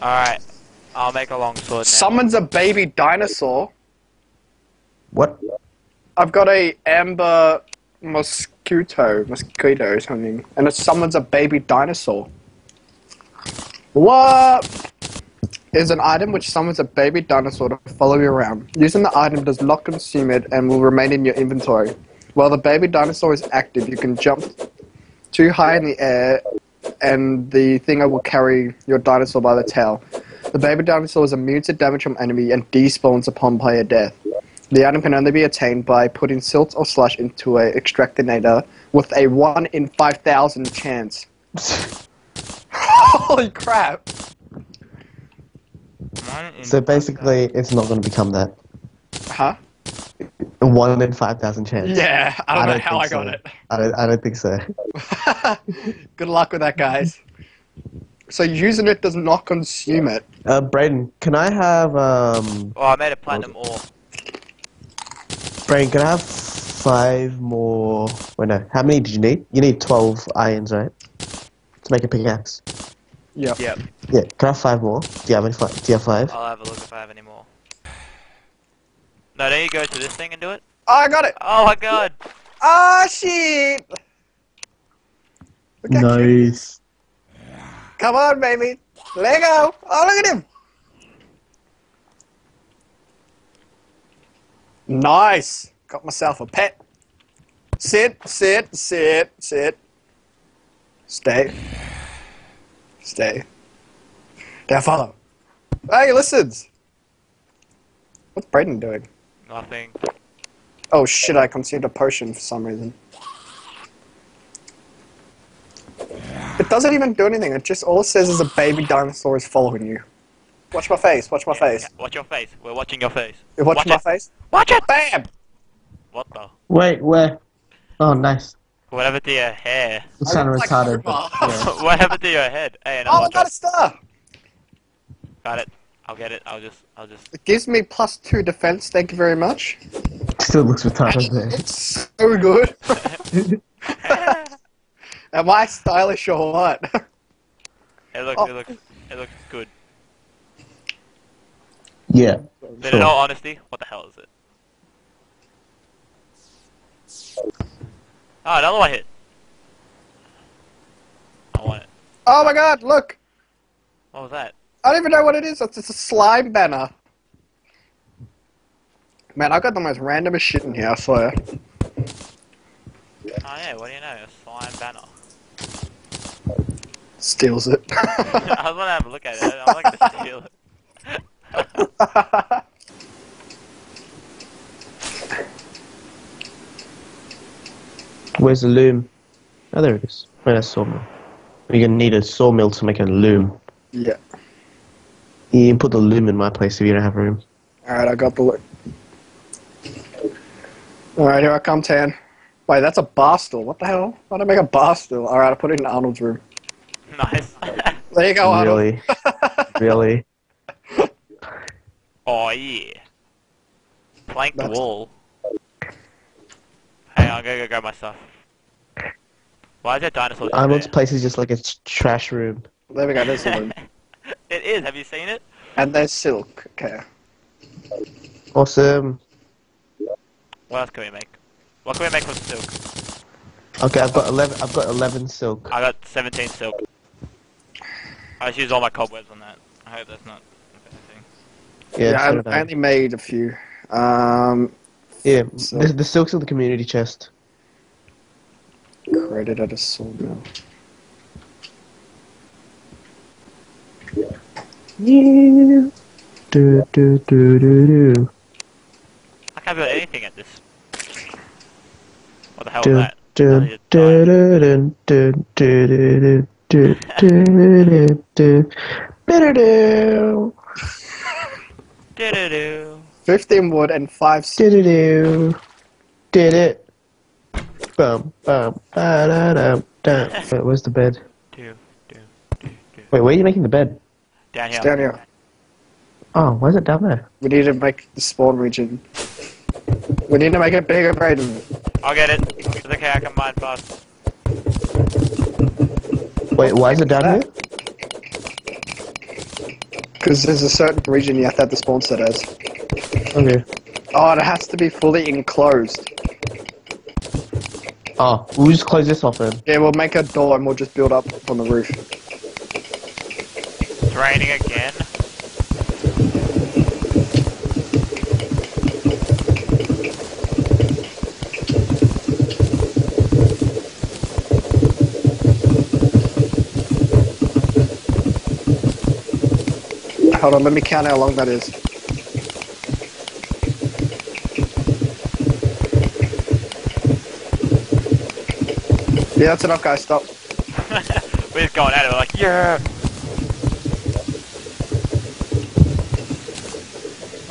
Alright. I'll make a long sword now. Summons a baby dinosaur. What? I've got a amber mosquito, mosquito or something, and it summons a baby dinosaur. What? Is an item which summons a baby dinosaur to follow you around. Using the item does not consume it and will remain in your inventory. While the baby dinosaur is active, you can jump too high in the air, and the thing I will carry your dinosaur by the tail. The baby dinosaur is immune to damage from enemy and despawns upon player death. The item can only be attained by putting silt or slush into a extractinator with a 1 in 5,000 chance. Holy crap! So basically, it's not going to become that. Huh? A one in five thousand chance. Yeah, I don't know don't how I think got so. it. I don't. I don't think so. Good luck with that, guys. So using it does not consume it. Uh, Braden, can I have um? Oh, I made a platinum ore. Braden, can I have five more? Wait, no. How many did you need? You need twelve irons, right? To make a pickaxe. Yep. Yep. Yeah. Can I have five more? Do you have any? Fi- do you have five? I'll have a look if I have any more. No, don't you go to this thing and do it? Oh, I got it! Oh my god! Ah, shit! Look how cute. Nice. Come on, baby. Lego! Oh, look at him! Nice! Got myself a pet. Sit, sit, sit, sit. Stay. Stay. Now follow. Hey, he listens! What's Braden doing? Nothing. Oh shit, I consumed a potion for some reason. It doesn't even do anything, it just all it says is a baby dinosaur is following you. Watch my face, watch my face. Yeah, watch your face. We're watching your face. You watch, Watch my it. face? Watch it! BAM! What the? Wait, where? Oh, nice. Whatever happened to your hair? It's kind of look like retarded. But, yeah. what happened to your head? Hey, no, Oh, I watch got a it. star! Got it. I'll get it. I'll just, I'll just. It gives me plus two defense, thank you very much. Still looks retarded there. It's so good. Am I stylish or what? It looks, Oh. it looks, it looks good. Yeah. But in all honesty, what the hell is it? Oh, another one hit. I want it. oh my god, look! What was that? I don't even know what it is, it's just a slime banner. Man, I've got the most randomest shit in here, I swear. Oh yeah, what do you know? A slime banner. Steals it. I was gonna have a look at it. I'm like to steal it. Where's the loom? Oh, there it is. Wait, that's sawmill. You're gonna need a sawmill to make a loom. yeah. You can put the loom in my place if you don't have room. Alright, I got the look. Alright, here I come, Tan. Wait, that's a bar stool. What the hell? Why'd I make a bar stool? Alright, I put it in Arnold's room. nice. There you go, Arnold. Really? really? oh yeah. Plank the That's- wall. Hey, I'm gonna go grab my stuff. Why is that dinosaurs in Arnold's there? place is just like a trash room. There we go, there's the room. it is. Have you seen it? And there's silk. Okay. Awesome. What else can we make? What can we make with silk? Okay, I've got eleven. I've got eleven silk. I got 17 silk. I just used all my cobwebs on that. I hope that's not a. Yeah, Yeah, so I, I I. only made a few. Um, yeah. so- The, the silk's in the community chest. created at a sawmill. Yeah. Do do do do do. I can't build anything at this. What the hell Do was that? I do do do do do do do do do do do do Do-do-do. 15 wood and 5 silk. do do do did it. Bum bum ba da dum dum. Wait, where's the bed? Do, do, do, do. Wait, where are you making the bed? Down here. It's down here. Oh, why is it down there? We need to make the spawn region. We need to make it bigger, Brayden. I'll get it. It's okay, I can mine fast. Wait, why is it down here? Because there's a certain region you have to have the spawn set as. Okay. Oh, it has to be fully enclosed. Oh, we'll just close this off then. Yeah, we'll make a door and we'll just build up on the roof. Raining again. Hold on, let me count how long that is. Yeah, that's enough, guys. Stop. We've gone going at it. Like, yeah.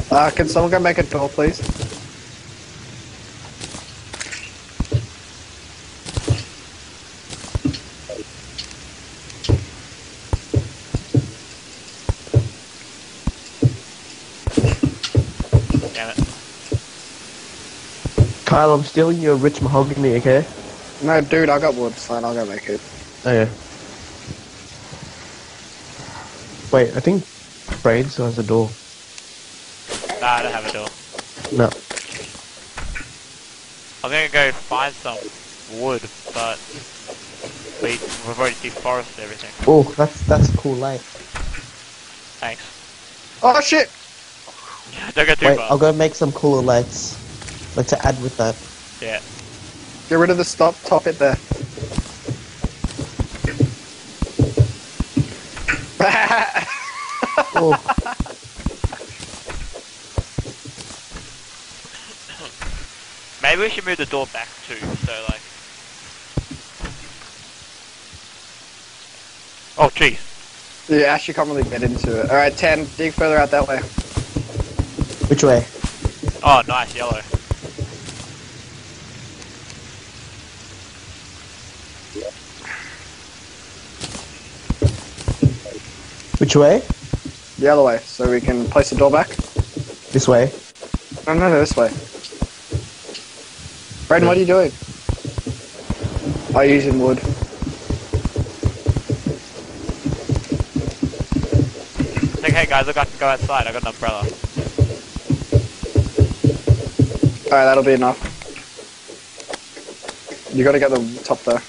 Uh, can someone go make a door, please? Damn it. Kyle, I'm stealing your rich mahogany, okay? No, dude, I got wood. It's fine. I'll go make it. Okay. Wait, I think Braid still has a door. Nah, I don't have a door. No. I'm gonna go find some wood, but we, we've already deforested everything. Oh, that's that's a cool light. Thanks. Oh shit! Don't go too Wait, far. I'll go make some cooler lights. Like to add with that. Yeah. Get rid of the stop. Top it there. Oh, Maybe we should move the door back too, so like... Oh, jeez. you actually can't really get into it. Alright, 10. Dig further out that way. which way? Oh, nice, yellow. Which way? The other way, so we can place the door back. This way. No, no, no, this way. Braden, what are you doing? You're using wood. Okay, hey guys, look, got to go outside. I got an umbrella. Alright, that'll be enough. You gotta get the top there.